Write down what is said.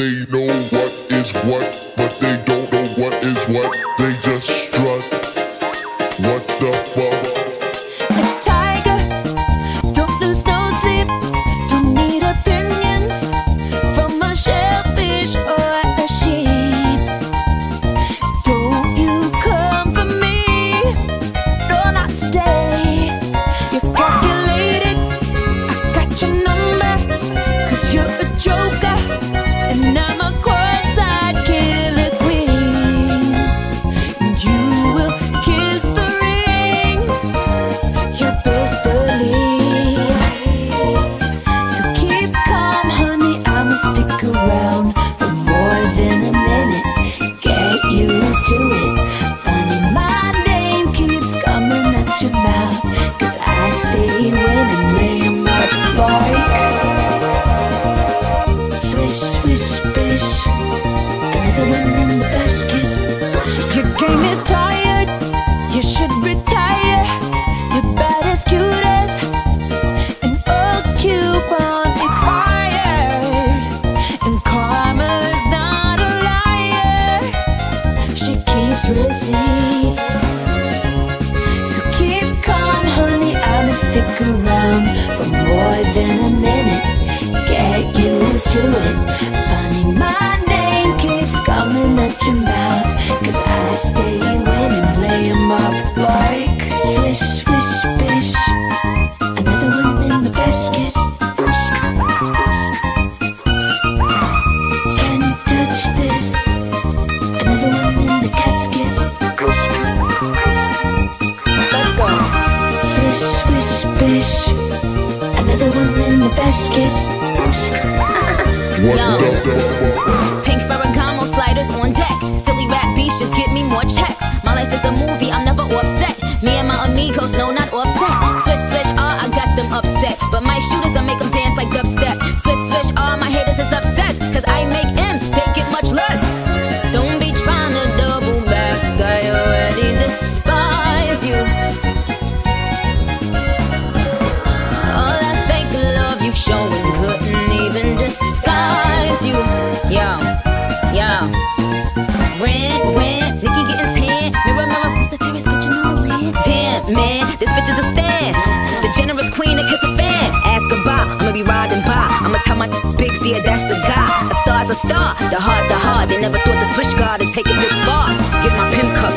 They know what is what, but they don't know what is what. They just stick around for more than a minute. Get used to it. Funny, my bish. Another one in the basket. What Yo. the, the fuck? Pink Ferragamo sliders on deck. Silly rap beats just get me more checks. My life is a movie, I'm never offset. Me and my amigos, no, not offset. Swish, swish, ah, I got them upset. But my shooters, I make them man, this bitch is a stand. The generous queen that kiss a fan. Ask by, I'ma be riding by. I'ma tell my big yeah, that's the guy. A star's a star, the heart, the heart. They never thought the switch guard take it this far. Get my pimp cup,